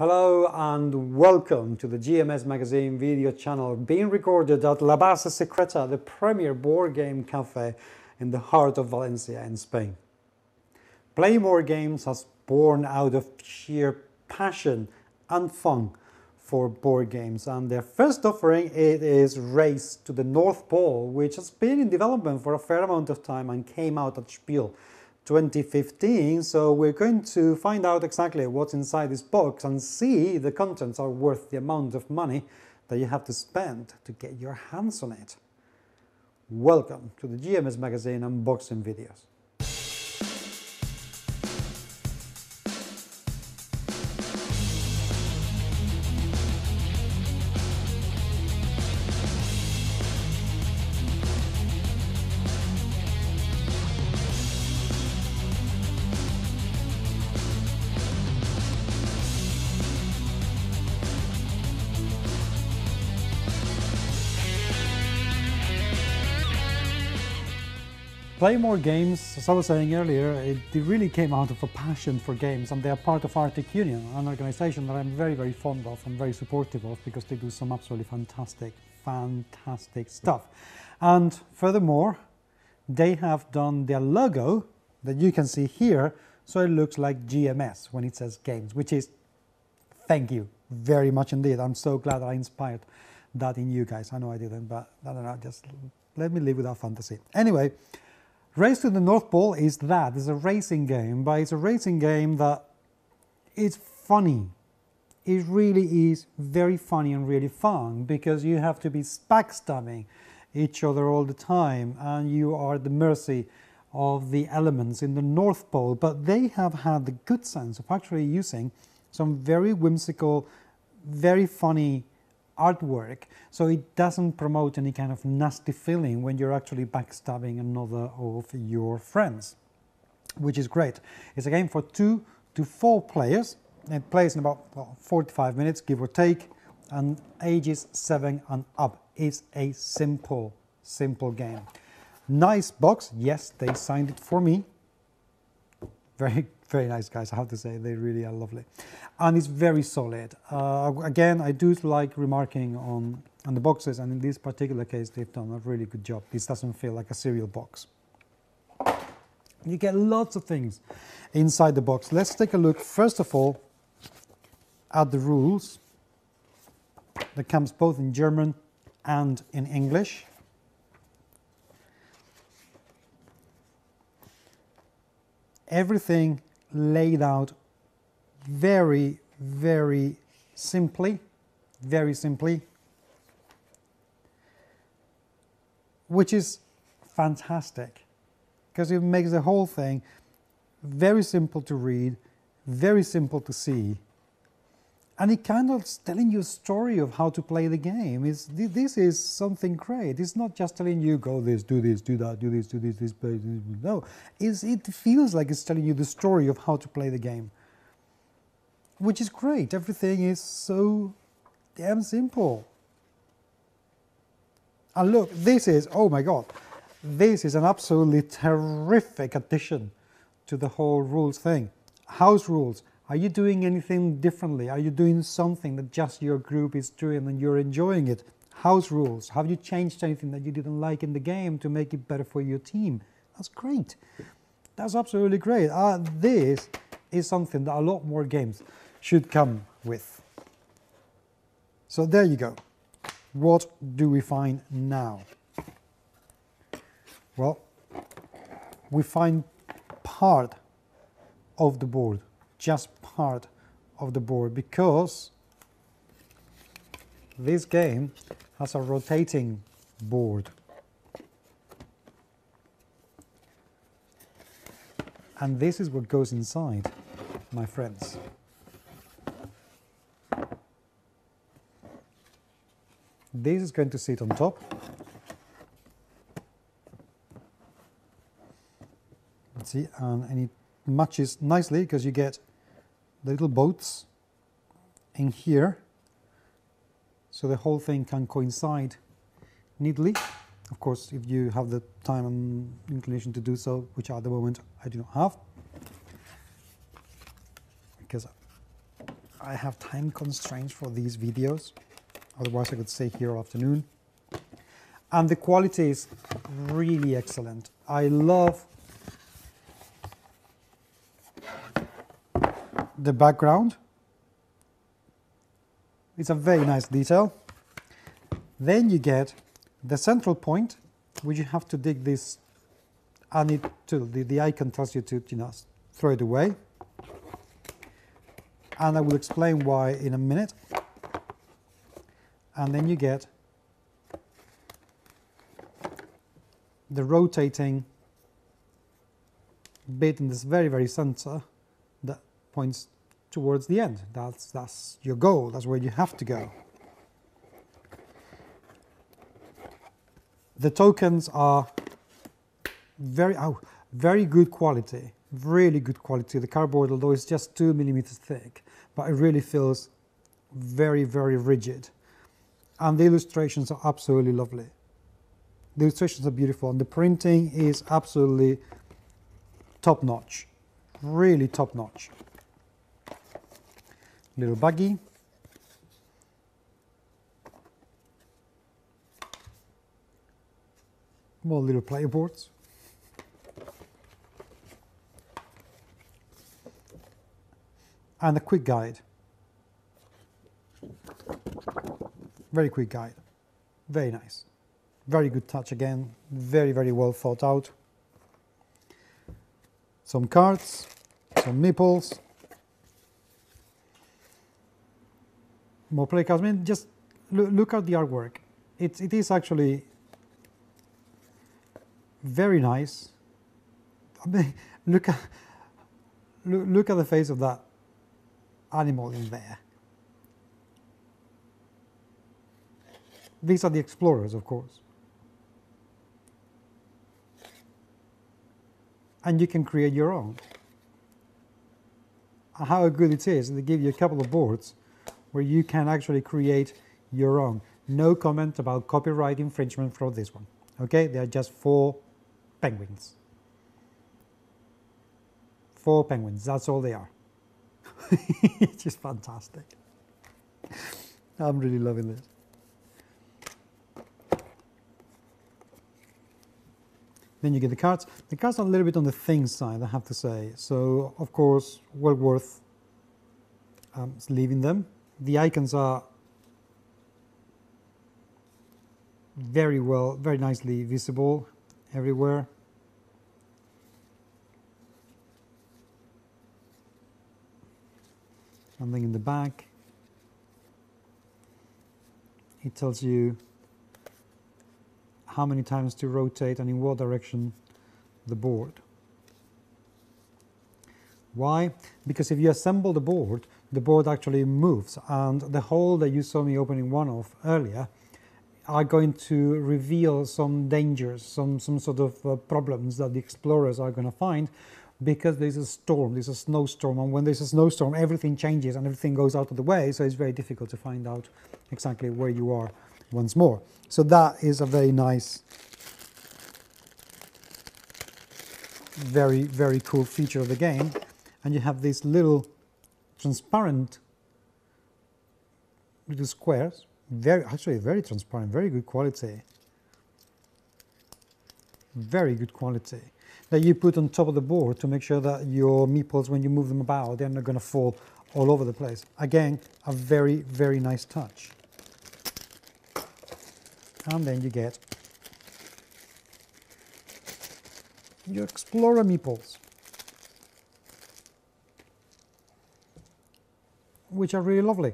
Hello and welcome to the GMS Magazine video channel being recorded at La Base Secreta, the premier board game cafe in the heart of Valencia in Spain. Play More Games has born out of sheer passion and fun for board games and their first offering it is Race to the North Pole which has been in development for a fair amount of time and came out at Spiel 2015 so we're going to find out exactly what's inside this box and see if the contents are worth the amount of money that you have to spend to get your hands on it. Welcome to the GMS Magazine unboxing videos. Play More Games, as I was saying earlier, it, really came out of a passion for games and they are part of Arctic Union, an organization that I'm very, very fond of and very supportive of because they do some absolutely fantastic, fantastic stuff. And furthermore, they have done their logo that you can see here, so it looks like GMS when it says games, which is, thank you very much indeed. I'm so glad I inspired that in you guys. I know I didn't, but I don't know, just let me live with that fantasy. Anyway, Race to the North Pole is that. It's a racing game, but it's a racing game that is funny. It really is very funny and really fun because you have to be backstabbing each other all the time and you are at the mercy of the elements in the North Pole. But they have had the good sense of actually using some very whimsical, very funny artwork so it doesn't promote any kind of nasty feeling when you're actually backstabbing another of your friends which is great. It's a game for two to four players. It plays in about well, 45 minutes, give or take, and ages seven and up. It's a simple, simple game. Nice box. Yes, they signed it for me. Very very nice guys, I have to say, they really are lovely. And it's very solid. Uh, again, I do like remarking on, on the boxes, and in this particular case, they've done a really good job. This doesn't feel like a cereal box. You get lots of things inside the box. Let's take a look, first of all, at the rules. That comes both in German and in English. Everything laid out very, very simply, very simply, which is fantastic because it makes the whole thing very simple to read, very simple to see, and it kind of telling you a story of how to play the game. It's, this is something great. It's not just telling you, go this, do this, do that, do this, do this, this, this. No, it's, it feels like it's telling you the story of how to play the game, which is great. Everything is so damn simple. And look, this is, oh my God, this is an absolutely terrific addition to the whole rules thing. House rules are you doing anything differently? Are you doing something that just your group is doing and you're enjoying it? House rules. Have you changed anything that you didn't like in the game to make it better for your team? That's great. That's absolutely great. Uh, this is something that a lot more games should come with. So there you go. What do we find now? Well, we find part of the board, just part of the board because this game has a rotating board. And this is what goes inside, my friends. This is going to sit on top. See, and, and it matches nicely because you get the little boats in here so the whole thing can coincide neatly. Of course, if you have the time and inclination to do so, which at the moment I do not have, because I have time constraints for these videos. Otherwise I could stay here all afternoon. And the quality is really excellent. I love the background. It's a very nice detail. Then you get the central point, which you have to dig this and it to the, icon tells you to you know throw it away. And I will explain why in a minute. And then you get the rotating bit in this very, very center points towards the end. That's, that's your goal, that's where you have to go. The tokens are very, oh, very good quality, really good quality. The cardboard, although it's just two millimeters thick, but it really feels very, very rigid. And the illustrations are absolutely lovely. The illustrations are beautiful, and the printing is absolutely top notch, really top notch. Little buggy. More little player boards. and a quick guide. Very quick guide. Very nice. Very good touch again. Very, very well thought out. Some cards, some meeples. More play cards. I mean, just look, at the artwork. It, it is actually very nice. I mean, look at look, look at the face of that animal in there. These are the explorers, of course. And you can create your own. How good it is, they give you a couple of boards where you can actually create your own. No comment about copyright infringement for this one. Okay, there are just four penguins. Four penguins, that's all they are. it's just fantastic. I'm really loving this. Then you get the cards. The cards are a little bit on the thin side, I have to say. So, of course, well worth um, leaving them. The icons are very well, very nicely visible everywhere. something in the back. It tells you how many times to rotate and in what direction the board. Why? Because if you assemble the board, the board actually moves and the hole that you saw me opening one of earlier are going to reveal some dangers, some, some sort of uh, problems that the explorers are going to find because there's a storm, there's a snowstorm, and when there's a snowstorm, everything changes and everything goes out of the way, so it's very difficult to find out exactly where you are once more. So that is a very nice, very, very cool feature of the game. And you have these little transparent little squares, very, actually very transparent, very good quality. Very good quality that you put on top of the board to make sure that your meeples, when you move them about, they're not going to fall all over the place. Again, a very, very nice touch. And then you get your Explorer meeples, which are really lovely.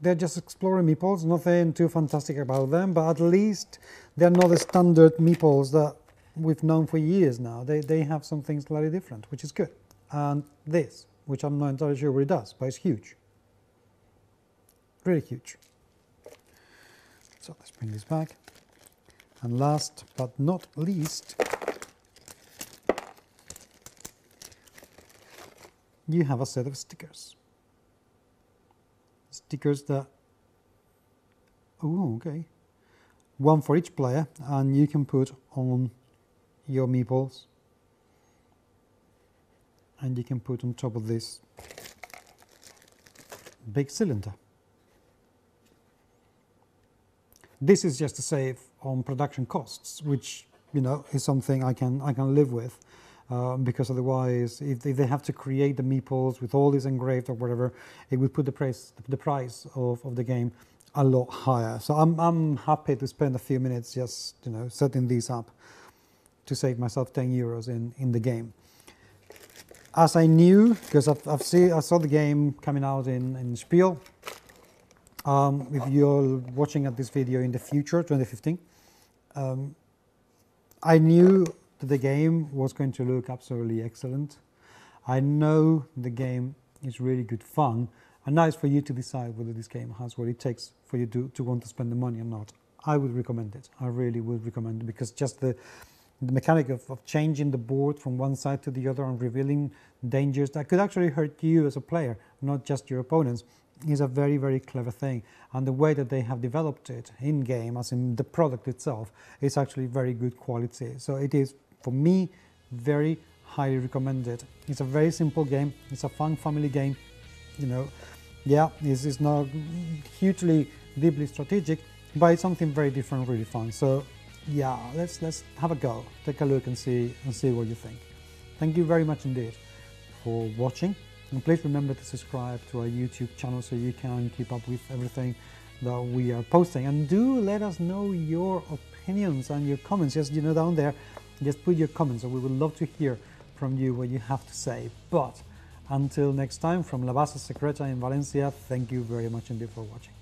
They're just Explorer meeples, nothing too fantastic about them, but at least they're not the standard meeples that we've known for years now. They, they have something slightly different, which is good. And this, which I'm not entirely sure what it does, but it's huge. Really huge. So let's bring this back. And last but not least, you have a set of stickers. Stickers that, oh, okay. One for each player, and you can put on your meeples and you can put on top of this big cylinder. This is just to save on production costs, which you know is something I can I can live with. Uh, because otherwise, if, if, they have to create the meeples with all this engraved or whatever, it would put the price the price of, of the game a lot higher. So I'm I'm happy to spend a few minutes just you know setting these up to save myself 10 euros in in the game. As I knew, because I've, I've I saw the game coming out in, in Spiel. Um, if you're watching at this video in the future, 2015, um, I knew the game was going to look absolutely excellent. I know the game is really good fun, and now it's for you to decide whether this game has what it takes for you to, to want to spend the money or not. I would recommend it. I really would recommend it because just the the mechanic of, of changing the board from one side to the other and revealing dangers that could actually hurt you as a player, not just your opponents, is a very, very clever thing. And the way that they have developed it in game, as in the product itself, is actually very good quality. So it is, for me, very highly recommended. It's a very simple game. It's a fun family game. You know, yeah, this is not hugely deeply strategic, but it's something very different, really fun. So yeah, let's let's have a go. Take a look and see and see what you think. Thank you very much indeed for watching. And please remember to subscribe to our YouTube channel so you can keep up with everything that we are posting. And do let us know your opinions and your comments. Just you know down there, just put your comments. So we would love to hear from you what you have to say. But until next time, from La Base Secreta in Valencia, thank you very much indeed for watching.